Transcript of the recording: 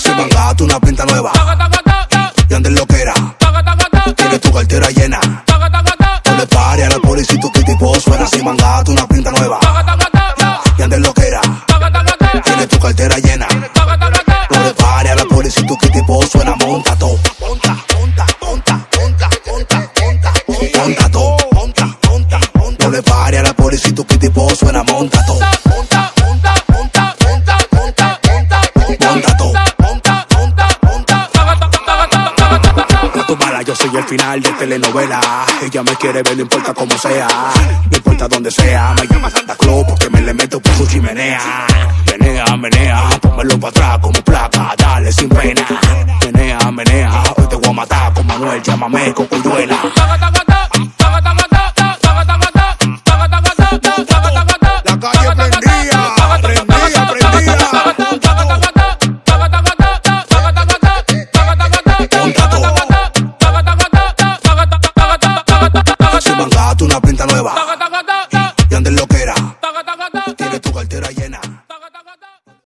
Si mangaste una pinta nueva y andes lo que era, tienes tu cartera llena. No le pare a la policía y tu tipo suena. Si mangaste una pinta nueva cartera llena. No le pare a la policía y tu tipo suena. Monta todo, monta, monta, monta, monta, monta, monta, monta todo, monta, monta, monta. No le pare a la policía y tu tipo suena. Monta todo, monta, monta, monta, monta, monta, monta, monta todo, monta, monta, monta. Yo soy el final de telenovela. Ella me quiere ver, no importa cómo sea. No importa donde sea. Me llama Santa Claus porque me le meto por su chimenea. Menea, pónmelo para atrás como placa. Dale sin pena. Menea, menea, hoy te voy a matar con Manuel. Llámame con Cuyuela.